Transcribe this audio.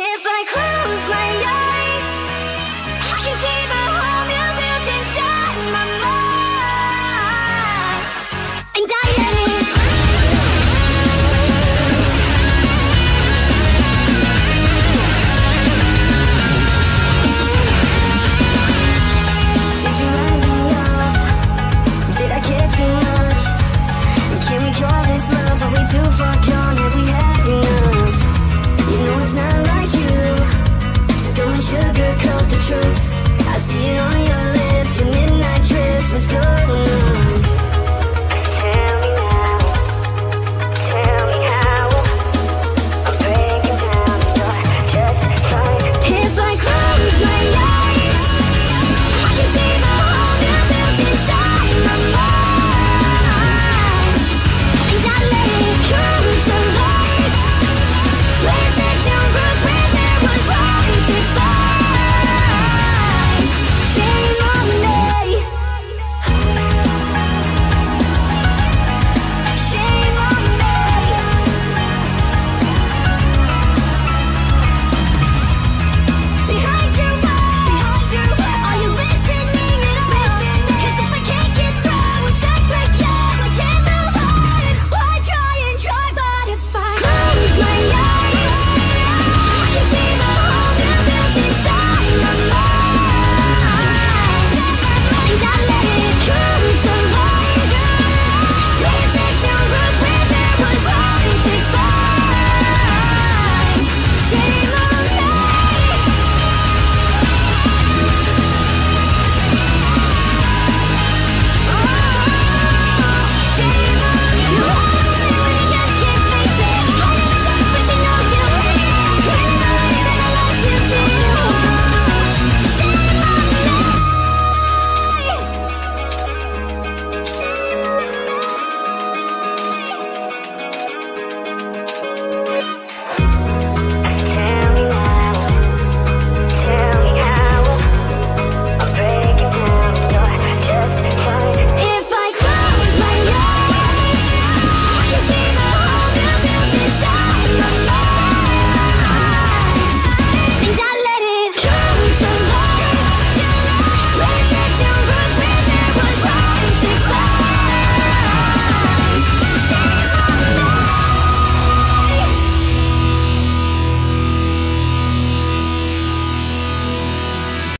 If I close it on